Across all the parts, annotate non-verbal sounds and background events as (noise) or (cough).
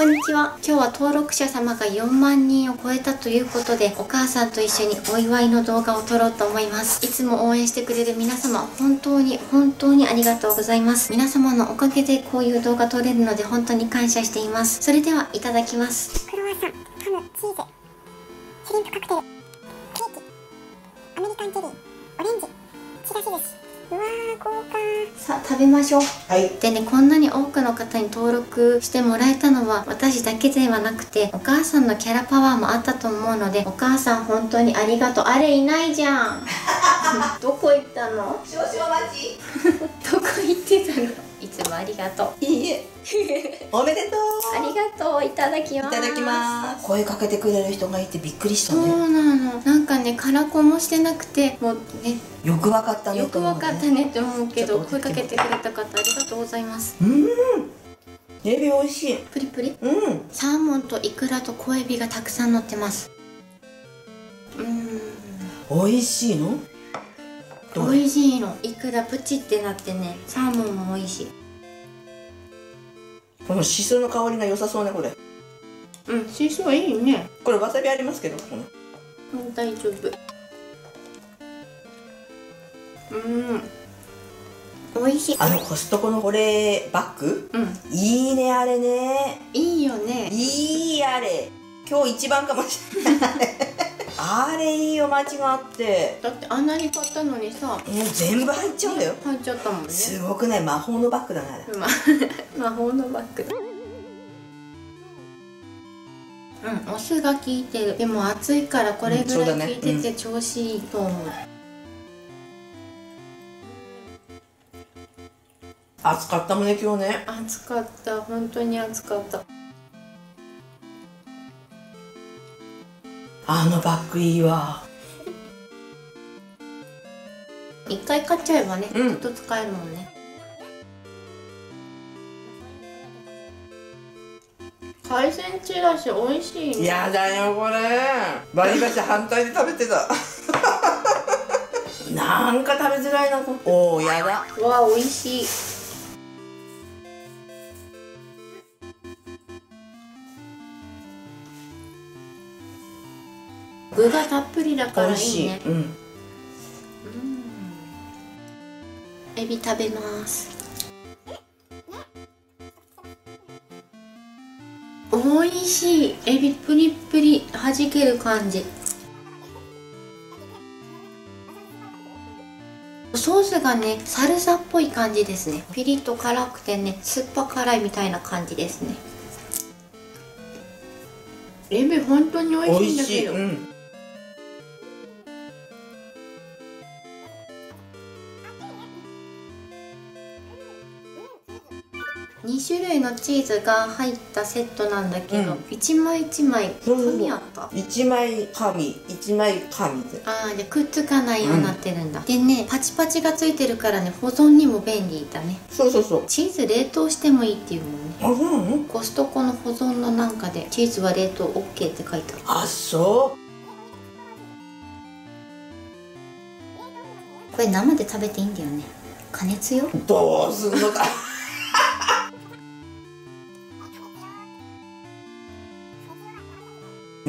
こんにちは。今日は登録者様が4万人を超えたということでお母さんと一緒にお祝いの動画を撮ろうと思います。いつも応援してくれる皆様本当に本当にありがとうございます。皆様のおかげでこういう動画撮れるので本当に感謝しています。それではいただきます。クロワッサン、ハム、チーズ、シリンプカクテル、ケーキ、アメリカンチェリー、オレンジ、チラシです。うわー、豪華さあ食べましょう。はい。でねこんなに多くの方に登録してもらえたのは私だけではなくてお母さんのキャラパワーもあったと思うのでお母さん本当にありがとう。あれいないじゃん。(laughs) どこ行ったの？少々お待ち。(laughs) どこ行ってたの？いつもありがとういいえ。(laughs) おめでとう。ありがとういただきますいただきます。声かけてくれる人がいてびっくりしたそうね。なのなんかねカラコンもしてなくてもうねよくわかったねよくわかったねって思うけど声かけてくれた方ありがとうございますうん。エビ美味しい。プリプリ？うん。サーモンとイクラと小エビがたくさん乗ってますうーん美味しいの？美味しいのイクラプチってなってねサーモンも美味しいこのシソの香りが良さそうねこれ。うんシーソーいいねこれわさびありますけど。このうん大丈夫うん美味しいあのコストコのこれバッグ？うんいいねあれね。いいよねいいあれ。今日一番かもしれない。あれいいよ間違って。だってあんなに買ったのにさ。もう全部入っちゃうんだよ。入っちゃったもんね。すごくない魔法のバッグだなあれ。ま (laughs) 魔法のバッグ。だうんお酢が効いてる。でも暑いからこれぐらい効いてて調子いいと思う、暑かったもんね今日ね。暑かった。本当に暑かったあのバッグいいわ。一回買っちゃえばね、うん。ずっと使えるもんね。海鮮チラシ美味しいね。やだよこれ。バリバリ反対で食べてた。(laughs) なんか食べづらいなとおおやだうわ美味しい具がたっぷりだからい。いいね。うん。エビ食べます。美味しい。エビプリプリ弾ける感じ。ソースがねサルサっぽい感じですね。ピリッと辛くてね酸っぱ辛いみたいな感じですね。エビ本当に美味しい。ん。だけど2種類のチーズが入ったセットなんだけど、うん。一枚一枚紙あった？一枚紙。一枚紙。であーでくっつかないようになってるんだ、でねパチパチがついてるからね保存にも便利だね。そうそうそう。チーズ冷凍してもいいっていうもんね。あそうなの？コストコの保存のなんかでチーズは冷凍 OK って書いてある。あそこれ生で食べていいんだよね。加熱よ。うどうすんのか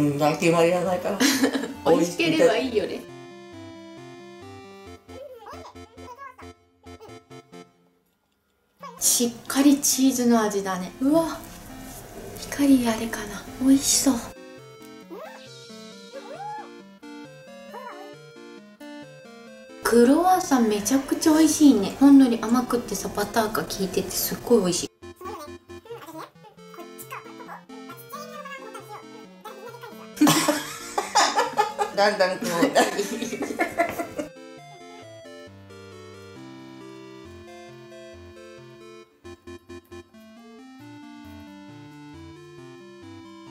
うんだけはいらないから。美味しければいいよね。しっかりチーズの味だね。うわ。光あれかな。美味しそう。クロワッサンめちゃくちゃ美味しいね。ほんのり甘くってさバターが効いててすっごい美味しい。だんだんこう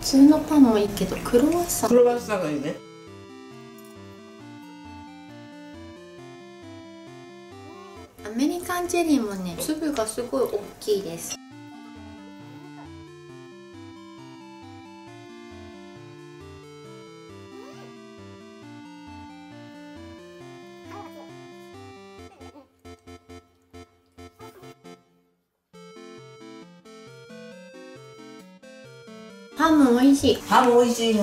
普通のパンもいいけどクロワッサン。クロワッサンがいいね。アメリカンチェリーもね粒がすごい大きいですハム美味しい、ハム美味しいね。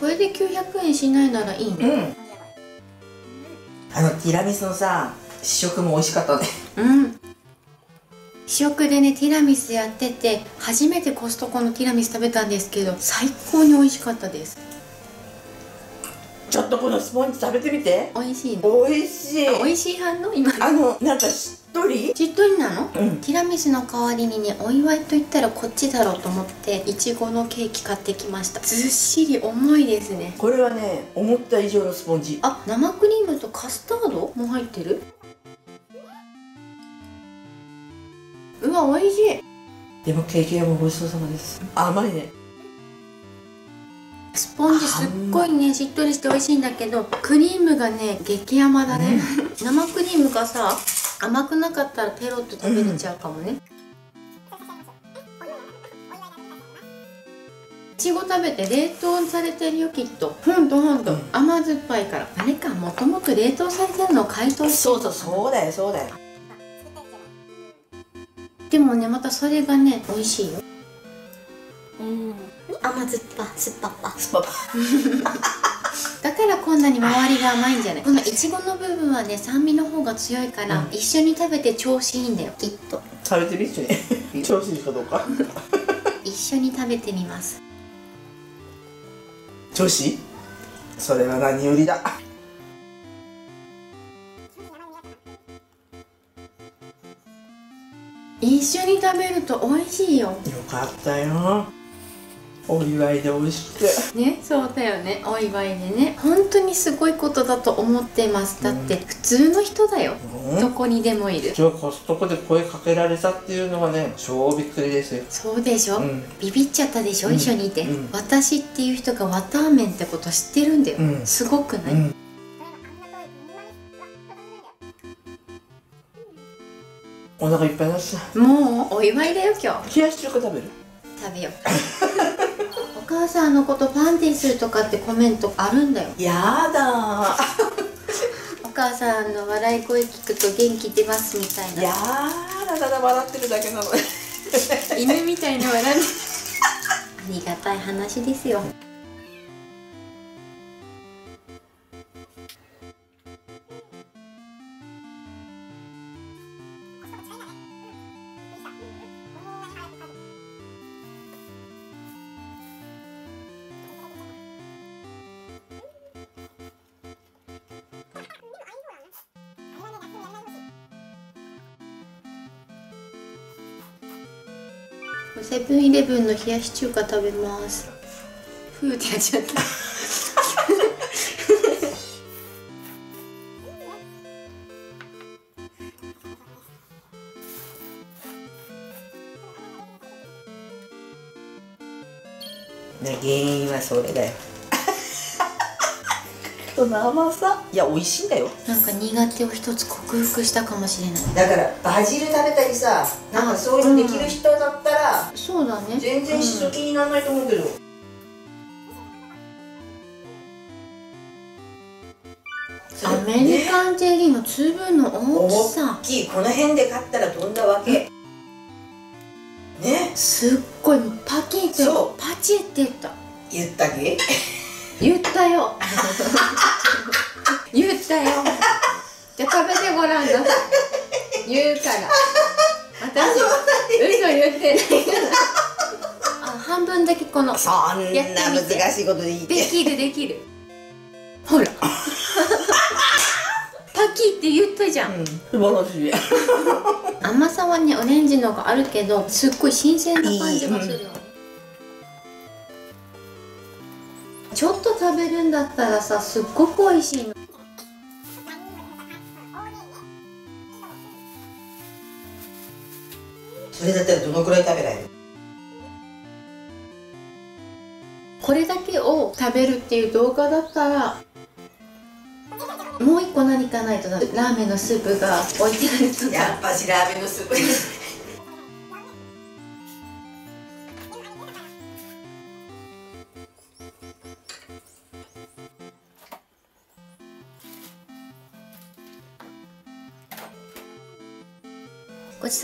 これで900円しないならいいね。うん。あのティラミスのさ試食も美味しかったね。うん。試食でねティラミスやってて初めてコストコのティラミス食べたんですけど最高に美味しかったです。ちょっとこのスポンジ食べてみて。美味しいね。美味しい。あ美味しい反応？今。あのなんかとり？しっとりなの？うん。ティラミスの代わりにねお祝いと言ったらこっちだろうと思っていちごのケーキ買ってきました。ずっしり重いですね。これはね思った以上のスポンジ。あ生クリームとカスタード？も入ってる？うわ美味しい。でもケーキ屋もごちそうさまです。甘いね。スポンジすっごいねしっとりして美味しいんだけどクリームがね激甘だね。生クリームがさ甘くなかったらペロッと食べれちゃうかもね、いちご食べて冷凍されてるよきっと。ほんとほんと、うん甘酸っぱいから。あれかもともと冷凍されてるのを解凍して。そうそうそうだよそうだよ。でもねまたそれがね美味しいよ。うん。甘酸っぱ酸っぱっぱ。スパパだからこんなに周りが甘いんじゃない。このいちごの部分はね酸味の方が強いから、うん。一緒に食べて調子いいんだよきっと。食べてみ一緒に調子いいかどうか？(laughs) 一緒に食べてみます。調子？それは何よりだ。一緒に食べると美味しいよ。よかったよお祝いで美味しくて。ねそうだよね。お祝いでね。本当にすごいことだと思っています。だって普通の人だよ。うん。どこにでもいる。今日コストコで声かけられたっていうのがね超びっくりですよ。そうでしょ、うん。ビビっちゃったでしょ、うん。一緒にいて、うん。私っていう人が綿あめんってこと知ってるんだよ、うん。すごくない、うん。お腹いっぱいだしもうお祝いだよ今日。冷やし中華食べる？食べよう。お (laughs) 母さんのことパンティするとかってコメントあるんだよ。やだ。(laughs) お母さんの笑い声聞くと元気出ますみたいーやなだ。ただ笑ってるだけなの (laughs) 犬みたいな笑い。(laughs) ありがたい話ですよセブンイレブンの冷やし中華食べます。ふーってやっちゃった。ね原因はそれだよ。その甘さ？いや美味しいんだよ。なんか苦手を一つ克服したかもしれない。だからバジル食べたりさなんかそういうのできる人だったら、そうだね。全然しそ気にならないと思うけど、それアメリカンジェリーの粒の大きさ。大きいこの辺で買ったらどんなわけ？ね？すっごいパキってそう。パチって言った。言ったっけ？言ったよ。(laughs) 言ったよ。じゃあ食べてごらんなさい。言うから私嘘言って。(laughs) あ半分だけこの。そんな難しいことでいいってできるできる。ほら。(laughs) パキって言ったじゃん、うん。素晴らしい。(laughs) 甘さはねオレンジのがあるけどすっごい新鮮な感じがするよねちょっと食べるんだったらさすっごく美味しいのれだったらどのくらい食べないのこれだけを食べるっていう動画だったらもう一個何かないとラーメンのスープが置いてあるとか。やっぱしラーメンのスープ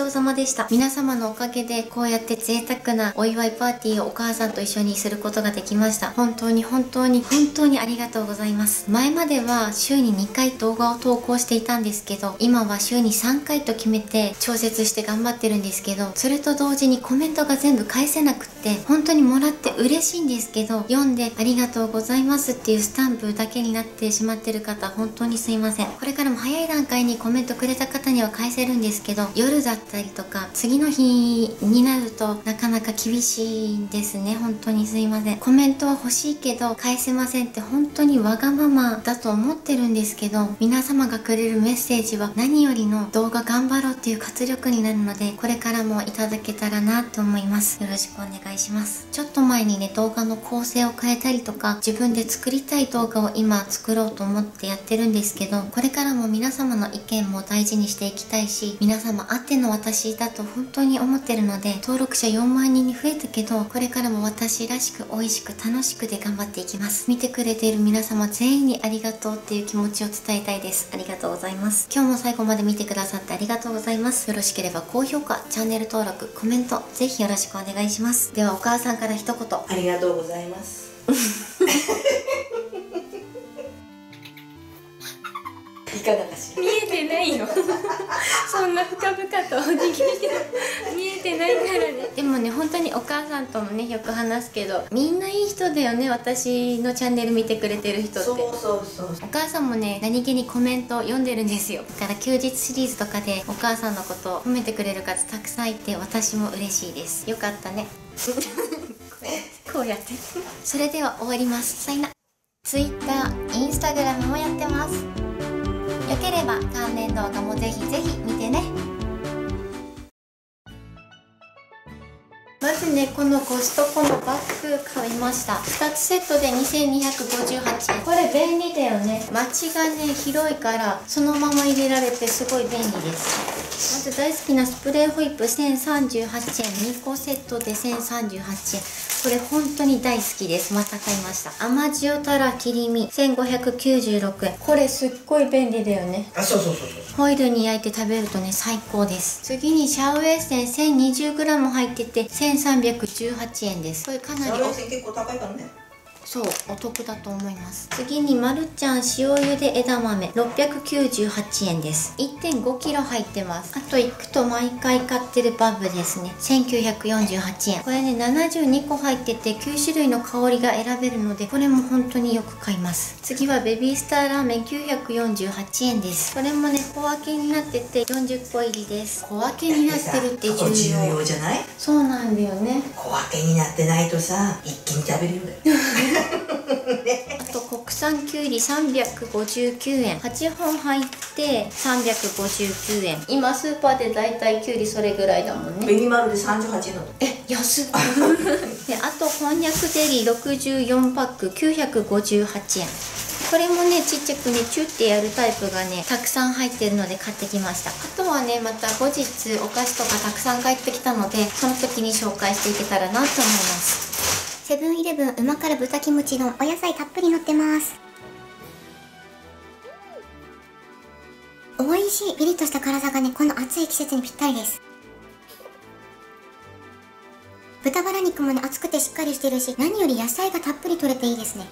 そうさまでした。皆様のおかげでこうやって贅沢なお祝いパーティーをお母さんと一緒にすることができました。本当に本当に本当にありがとうございます。前までは週に2回動画を投稿していたんですけど、今は週に3回と決めて調節して頑張ってるんですけど、それと同時にコメントが全部返せなくって、本当にもらって嬉しいんですけど、読んでありがとうございますっていうスタンプだけになってしまってる方、本当にすいません。これからも早い段階にコメントくれた方には返せるんですけど、夜だったたりとか、次の日になるとなかなか厳しいんですね。本当にすいません。コメントは欲しいけど、返せませんって本当にわがままだと思ってるんですけど、皆様がくれるメッセージは何よりの動画頑張ろうっていう活力になるので、これからもいただけたらなと思います。よろしくお願いします。ちょっと前にね、動画の構成を変えたりとか、自分で作りたい動画を今作ろうと思ってやってるんですけど、これからも皆様の意見も大事にしていきたいし、皆様あっての私だと本当に思ってるので、登録者4万人に増えたけど、これからも私らしく美味しく楽しくで頑張っていきます。見てくれている皆様全員にありがとうっていう気持ちを伝えたいです。ありがとうございます。今日も最後まで見てくださってありがとうございます。よろしければ高評価、チャンネル登録、コメント、ぜひよろしくお願いします。ではお母さんから一言。ありがとうございます (laughs) いかしら見えてないよ (laughs) そんな深々とお辞儀して。見えてないからね。でもね本当にお母さんともねよく話すけどみんないい人だよね私のチャンネル見てくれてる人って。そうそうそうお母さんもね何気にコメント読んでるんですよ。だから休日シリーズとかでお母さんのことを褒めてくれる方たくさんいて私も嬉しいです。よかったね。(laughs) こうやって。それでは終わります。さよなら。Twitter、Instagram もやってますよければ関連動画もぜひぜひ見てね。まずねこのコストコのバッグ買いました。2つセットで2258円。これ便利だよね。街がね広いからそのまま入れられてすごい便利です。まず大好きなスプレーホイップ1038円。2個セットで1038円。これ本当に大好きです。また買いました。甘塩たら切り身。1596円。これすっごい便利だよね。あそうそうそうそう。ホイルに焼いて食べるとね最高です。次にシャウエッセン。1020g 入ってて318円です。これかなり。結構高いからね。そうお得だと思います。次にまるちゃん塩ゆで枝豆。698円です。1.5kg 入ってます。あと行くと毎回買ってるバブですね。1948円。これね72個入ってて9種類の香りが選べるのでこれも本当によく買います。次はベビースターラーメン。948円です。これもね小分けになってて40個入りです。小分けになってるってここ重重要要じゃない？そうなんだよね。小分けになってないとさ一気に食べるよね (laughs) あと国産きゅうり359円。8本入って359円。今スーパーでだいたいきゅうりそれぐらいだもんね。ベニマルで38円だと。え安っ。(laughs) であとこんにゃくゼリー64パック958円。これもねちっちゃくねチュッてやるタイプがねたくさん入ってるので買ってきました。あとはねまた後日お菓子とかたくさん帰ってきたのでその時に紹介していけたらなと思いますセブンイレブン旨辛豚キムチ丼お野菜たっぷり乗ってます。美味しいピリッとした辛さがねこの暑い季節にぴったりです。豚バラ肉もね厚くてしっかりしてるし何より野菜がたっぷり取れていいですね。